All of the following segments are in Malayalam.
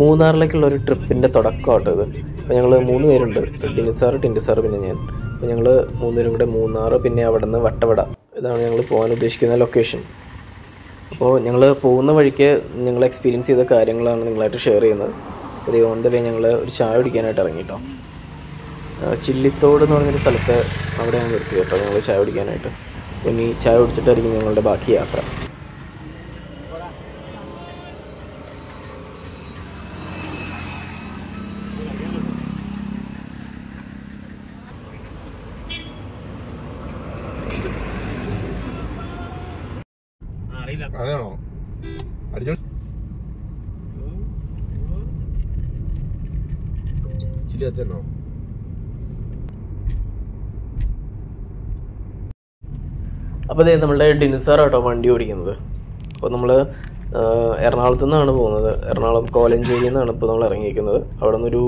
മൂന്നാറിലേക്കുള്ള ഒരു ട്രിപ്പിന്റെ തുടക്കമാട്ടോ ഇത്. അപ്പോൾ ഞങ്ങൾ മൂന്ന് പേരുണ്ട്. ടിനിസാർ ടിന്റിസാർ പിന്നെ ഞാൻ. അപ്പോൾ ഞങ്ങൾ മൂന്നുപേരും കൂടെ മൂന്നാർ പിന്നെ അവിടെ നിന്ന് വട്ടവട. ഇതാണ് ഞങ്ങൾ പോകാൻ ഉദ്ദേശിക്കുന്ന ലൊക്കേഷൻ അപ്പോൾ ഞങ്ങൾ പോകുന്ന വഴിക്ക് ഞങ്ങൾ എക്സ്പീരിയൻസ് ചെയ്ത കാര്യങ്ങളാണ് നിങ്ങളായിട്ട് ഷെയർ ചെയ്യുന്നത്. അത് ഓൺ ദ വേ ഞങ്ങൾ ഒരു ചായ കുടിക്കാനായിട്ട് ഇറങ്ങി കേട്ടോ ചില്ലിത്തോട് എന്ന് പറഞ്ഞൊരു സ്ഥലത്ത് അവിടെയാണ് നിർത്തി കേട്ടോ ഞങ്ങൾ ചായ കുടിക്കാനായിട്ട്. ഇനി ചായ കുടിച്ചിട്ടായിരിക്കും ഞങ്ങളുടെ ബാക്കി യാത്ര. അതാണോ അടിച്ചോ. അപ്പോൾ അതെ നമ്മളുടെ ഡിനിസാർ ആട്ടോ വണ്ടി ഓടിക്കുന്നത്. അപ്പോൾ നമ്മൾ എറണാകുളത്തു നിന്നാണ് പോകുന്നത്. എറണാകുളം കോലഞ്ചേരിയിൽ നിന്നാണ് ഇപ്പോൾ നമ്മൾ ഇറങ്ങിയിരിക്കുന്നത്. അവിടെ നിന്നൊരു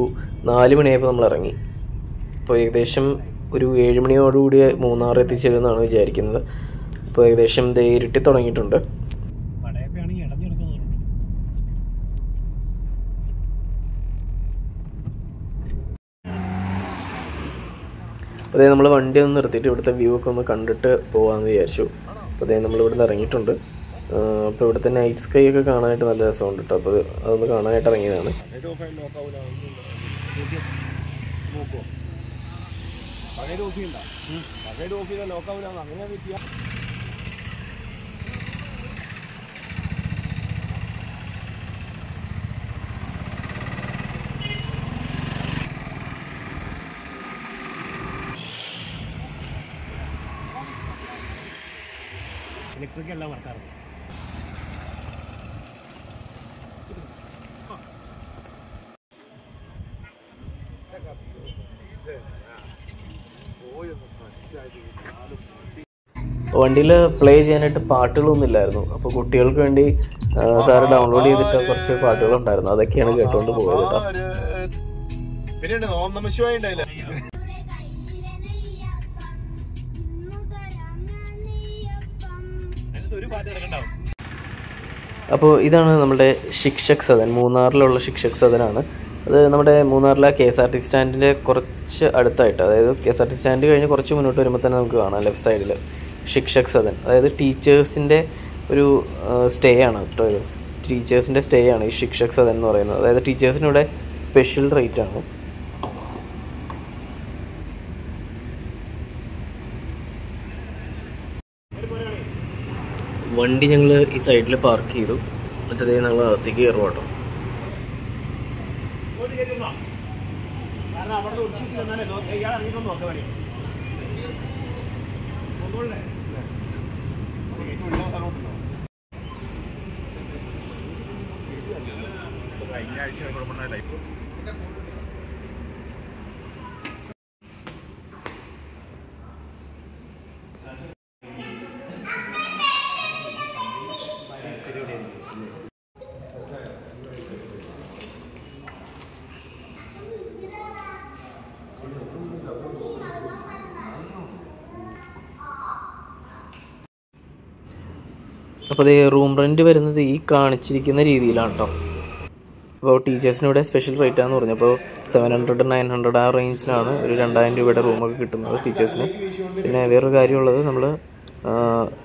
നാല് മണിയായപ്പോൾ നമ്മൾ ഇറങ്ങി. അപ്പോൾ ഏകദേശം ഒരു ഏഴ് മണിയോടുകൂടി മൂന്നാർ എത്തിച്ചേരുമെന്നാണ് വിചാരിക്കുന്നത്. അപ്പോൾ ഏകദേശം ദേ ഇരുട്ടി തുടങ്ങിയിട്ടുണ്ട്. അപ്പോൾ നമ്മൾ വണ്ടി ഒന്ന് നിർത്തിയിട്ട് ഇവിടുത്തെ വ്യൂ ഒക്കെ ഒന്ന് കണ്ടിട്ട് പോകാമെന്ന് വിചാരിച്ചു. അപ്പോൾ അതേ നമ്മൾ ഇവിടുന്ന് ഇറങ്ങിയിട്ടുണ്ട്. അപ്പോൾ ഇവിടുത്തെ നൈറ്റ് സ്കൈ ഒക്കെ കാണാനായിട്ട് നല്ല രസമുണ്ട് കേട്ടോ അപ്പോൾ അത് അതൊന്ന് കാണാനായിട്ട് ഇറങ്ങിയതാണ്. പകരം ഓഫ് ചെയ്യണ്ട പകരം ഓഫ് ചെയ്താൽ ലോക്കാവില്ല അങ്ങനെ ഇലക്ട്രിക് എല്ലാം വർക്കാറുണ്ട് വണ്ടിയിൽ പ്ലേ ചെയ്യാനായിട്ട് പാട്ടുകളൊന്നും ഇല്ലായിരുന്നു. അപ്പോൾ കുട്ടികൾക്ക് വേണ്ടി സാറ് ഡൗൺലോഡ് ചെയ്തിട്ട് കുറച്ച് പാട്ടുകളുണ്ടായിരുന്നു. അതൊക്കെയാണ് കേട്ടുകൊണ്ട് പോയത് കേട്ടോ. പിന്നെ ഓം നമ ശിവായ ഉണ്ടായില്ല? അപ്പോൾ ഇതാണ് നമ്മുടെ ശിക്ഷക് സദൻ മൂന്നാറിലുള്ള ശിക്ഷക് സദനാണ്. അത് നമ്മുടെ മൂന്നാറിലെ കെ എസ് ആർ ടി സ്റ്റാൻഡിന്റെ കുറച്ച് അടുത്തായിട്ട് അതായത് K S R T stand കഴിഞ്ഞ് കുറച്ച് മുന്നോട്ട് വരുമ്പോൾ തന്നെ നമുക്ക് കാണാം ലെഫ്റ്റ് സൈഡിൽ ശിക്ഷക് സദൻ. അതായത് ടീച്ചേഴ്സിന്റെ ഒരു സ്റ്റേ ആണ് കേട്ടോ ടീച്ചേഴ്സിന്റെ സ്റ്റേ ആണ് ഈ ശിക്ഷക് സദൻ എന്ന് പറയുന്നത്. അതായത് ടീച്ചേഴ്സിനിവിടെ സ്പെഷ്യൽ റേറ്റ് ആണ്. വണ്ടി ഞങ്ങൾ ഈ സൈഡിൽ പാർക്ക് ചെയ്തു. മറ്റേ ഞങ്ങൾ അകത്തേക്ക് കയറും കേട്ടോ. ഇങ്ങോട്ട് അപ്പോൾ അതേ റൂം റെന്റ് വരുന്നത് ഈ കാണിച്ചിരിക്കുന്ന രീതിയിലാണ് കേട്ടോ അപ്പോൾ ടീച്ചേഴ്സിന് ഇവിടെ സ്പെഷ്യൽ റേറ്റ് ആണെന്ന് പറഞ്ഞു. അപ്പോൾ സെവൻ ഹൺഡ്രഡ് നയൻ ഹൺഡ്രഡ് ആ റേഞ്ചിലാണ് ഒരു രണ്ടായിരം രൂപയുടെ റൂമൊക്കെ കിട്ടുന്നത് ടീച്ചേഴ്സിന്. പിന്നെ വേറൊരു കാര്യമുള്ളത് നമ്മൾ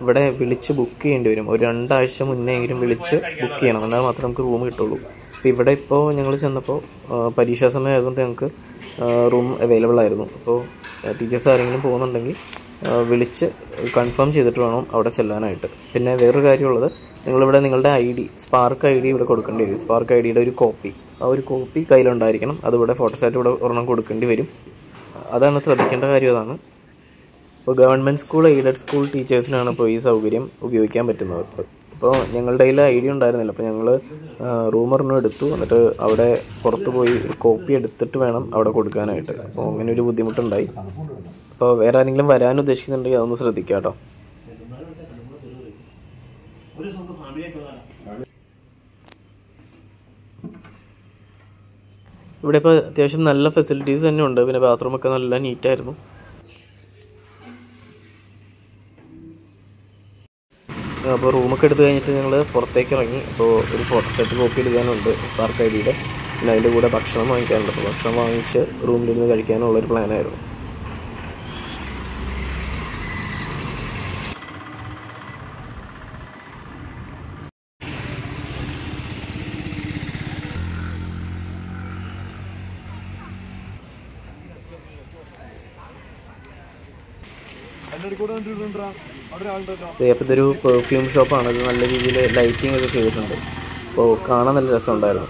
ഇവിടെ വിളിച്ച് ബുക്ക് ചെയ്യേണ്ടി വരും. ഒരു രണ്ടാഴ്ച മുന്നേ എങ്കിലും വിളിച്ച് ബുക്ക് ചെയ്യണം. എന്നാൽ മാത്രമേ നമുക്ക് റൂം കിട്ടുള്ളൂ. അപ്പോൾ ഇവിടെ ഇപ്പോൾ ഞങ്ങൾ ചെന്നപ്പോൾ പരീക്ഷാ സമയം ആയതുകൊണ്ട് ഞങ്ങൾക്ക് റൂം അവൈലബിൾ ആയിരുന്നു. അപ്പോൾ ടീച്ചേഴ്സ് ആരെങ്കിലും പോകുന്നുണ്ടെങ്കിൽ വിളിച്ച് കൺഫേം ചെയ്തിട്ട് വേണം അവിടെ ചെല്ലാനായിട്ട്. പിന്നെ വേറൊരു കാര്യമുള്ളത് നിങ്ങളിവിടെ നിങ്ങളുടെ I D spark I D ഇവിടെ കൊടുക്കേണ്ടി വരും. സ്പാർക്ക് ഐ ഡിയുടെ ഒരു കോപ്പി ആ ഒരു കോപ്പി കയ്യിലുണ്ടായിരിക്കണം. അതിവിടെ ഫോട്ടോസാറ്റ് ഇവിടെ ഒരെണ്ണം കൊടുക്കേണ്ടി വരും. അതാണ് ശ്രദ്ധിക്കേണ്ട കാര്യം അതാണ്. ഇപ്പോൾ ഗവൺമെന്റ് സ്കൂൾ എയ്ഡഡ് സ്കൂൾ ടീച്ചേഴ്സിനാണ് ഇപ്പോൾ ഈ സൗകര്യം ഉപയോഗിക്കാൻ പറ്റുന്നത്. ഇപ്പോൾ ഇപ്പോൾ ഞങ്ങളുടെ കയ്യിൽ ഐ ഡി ഉണ്ടായിരുന്നില്ല അപ്പോൾ ഞങ്ങൾ റൂമറിനും എടുത്തു. എന്നിട്ട് അവിടെ പുറത്ത് പോയി കോപ്പി എടുത്തിട്ട് വേണം അവിടെ കൊടുക്കാനായിട്ട്. അപ്പോൾ അങ്ങനെ ഒരു ബുദ്ധിമുട്ടുണ്ടായി. അപ്പോൾ വേറെ ആരെങ്കിലും വരാൻ ഉദ്ദേശിക്കുന്നുണ്ടെങ്കിൽ അതൊന്ന് ശ്രദ്ധിക്കുക കേട്ടോ. ഒരു ഇവിടെ ഇപ്പോൾ അത്യാവശ്യം നല്ല ഫെസിലിറ്റീസ് തന്നെ ഉണ്ട്. പിന്നെ ബാത്റൂമൊക്കെ നല്ല നീറ്റായിരുന്നു അപ്പോൾ റൂമൊക്കെ എടുത്തു കഴിഞ്ഞിട്ട് ഞങ്ങൾ പുറത്തേക്ക് ഇറങ്ങി. അപ്പോൾ ഒരു ഫോട്ടോ സെറ്റ് കോപ്പി എടുക്കാനുണ്ട് പാർക്ക് ഐ ഡിയുടെ പിന്നെ അതിന്റെ കൂടെ ഭക്ഷണം വാങ്ങിക്കാനുണ്ട്. അപ്പോൾ ഭക്ഷണം വാങ്ങിച്ച് റൂമിലിരുന്ന് കഴിക്കാനുള്ളൊരു പ്ലാനായിരുന്നു അപ്പോൾ ഇതൊരു പെർഫ്യൂം ഷോപ്പാണ് ഇത് നല്ല രീതിയിൽ ലൈറ്റിംഗ് ഒക്കെ ചെയ്തിട്ടുണ്ട്. അപ്പോൾ കാണാൻ നല്ല രസമുണ്ടായിരുന്നു.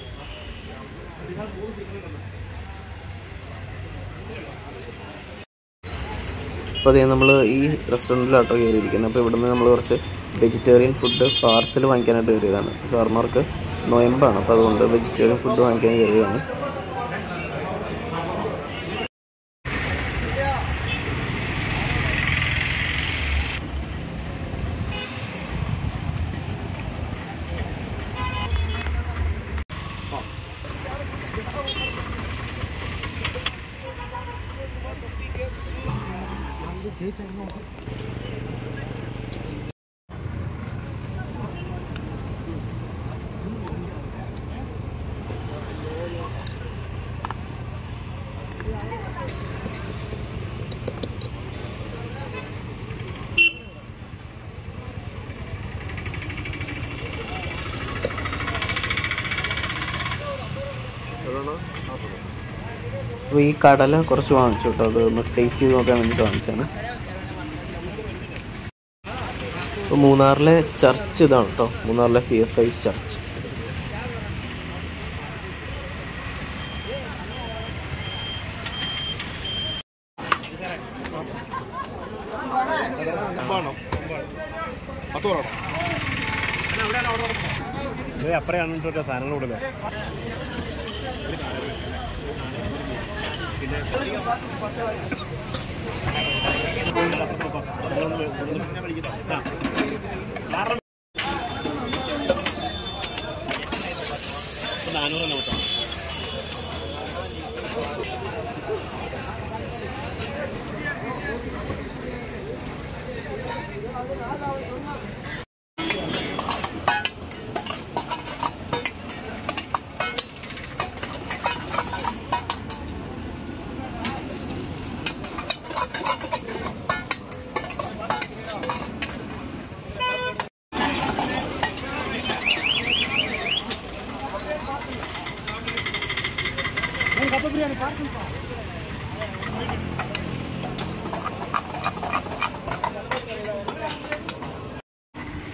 അപ്പോൾ അതേ നമ്മൾ ഈ റെസ്റ്റോറന്റിലാട്ടോ കയറിയിരിക്കുന്നത്. അപ്പോൾ ഇവിടുന്ന് നമ്മൾ കുറച്ച് വെജിറ്റേറിയൻ ഫുഡ് പാർസൽ വാങ്ങിക്കാനായിട്ട് കയറിയതാണ്. സാർമാർക്ക് നോയമ്പാണ്. അപ്പോൾ അതുകൊണ്ട് വെജിറ്റേറിയൻ ഫുഡ് വാങ്ങിക്കാൻ കയറിയതാണ്. 携帯の അപ്പോൾ ഈ കടല കുറച്ച് വാങ്ങിച്ചു കേട്ടോ. അത് ഒന്ന് ടേസ്റ്റ് ചെയ്ത് നോക്കാൻ വേണ്ടി വാങ്ങിച്ചാണ് അപ്പോൾ മൂന്നാറിലെ ചർച്ച് ഇതാണ് കേട്ടോ. മൂന്നാറിലെ സി എസ് ഐ ചർച്ച് അപ്പറയാണ് സാധനങ്ങൾ കൊടുക്കുക നാനൂറ് നോട്ടോ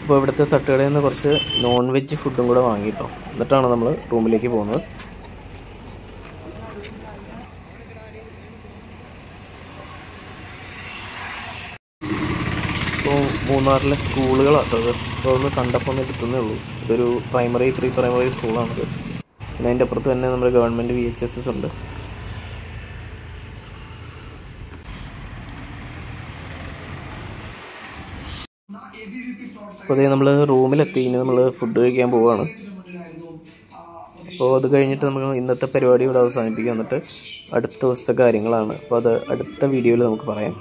അപ്പോൾ ഇവിടുത്തെ തട്ടുകടയിൽ നിന്ന് കുറച്ച് നോൺ വെജ് ഫുഡും കൂടെ വാങ്ങിയിട്ടോ. എന്നിട്ടാണ് നമ്മൾ റൂമിലേക്ക് പോകുന്നത്. ഇപ്പോൾ മൂന്നാറിലെ സ്കൂളുകളാട്ടോ. ഇത് ഇപ്പോൾ ഒന്ന് കണ്ടപ്പോൾ ഒന്ന് എടുത്തുന്നേ ഉള്ളൂ. ഇതൊരു പ്രൈമറി പ്രീ പ്രൈമറി സ്കൂളാണിത് പിന്നെ അതിന്റെ അപ്പുറത്ത് തന്നെ നമ്മുടെ government V H S S ഉണ്ട്. അപ്പോൾ അതേ നമ്മൾ റൂമിലെത്തി. ഇനി നമ്മൾ ഫുഡ് കഴിക്കാൻ പോവുകയാണ് അപ്പോൾ അത് കഴിഞ്ഞിട്ട് നമുക്ക് ഇന്നത്തെ പരിപാടി ഇവിടെ അവസാനിപ്പിക്കുക എന്നിട്ട് അടുത്ത ദിവസത്തെ കാര്യങ്ങളാണ്. അപ്പോൾ അത് അടുത്ത വീഡിയോയിൽ നമുക്ക് പറയാം.